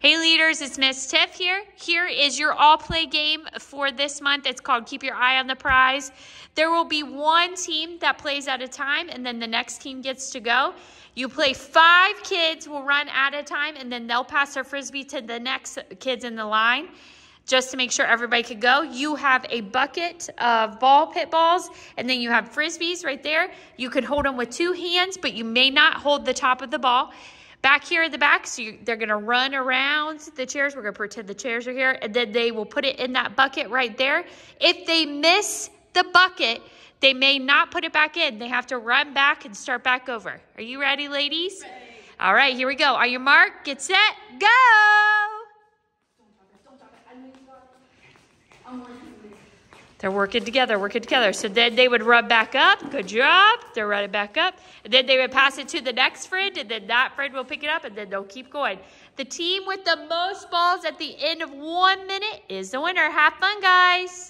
Hey leaders, it's Miss Tiff here. Here is your all play game for this month. It's called Keep Your Eye on the Prize. There will be one team that plays at a time and then the next team gets to go. You play five kids will run at a time and then they'll pass their frisbee to the next kids in the line just to make sure everybody could go. You have a bucket of ball pit balls and then you have frisbees right there. You could hold them with two hands, but you may not hold the top of the ball. Back here at the back, so you, they're going to run around the chairs. We're going to pretend the chairs are here, and then they will put it in that bucket right there. If they miss the bucket, they may not put it back in. They have to run back and start back over. Are you ready, ladies? Ready. All right, here we go. On your mark, get set, go! They're working together, working together. So then they would rub back up. Good job. They're running back up. And then they would pass it to the next friend, and then that friend will pick it up, and then they'll keep going. The team with the most balls at the end of one minute is the winner. Have fun, guys.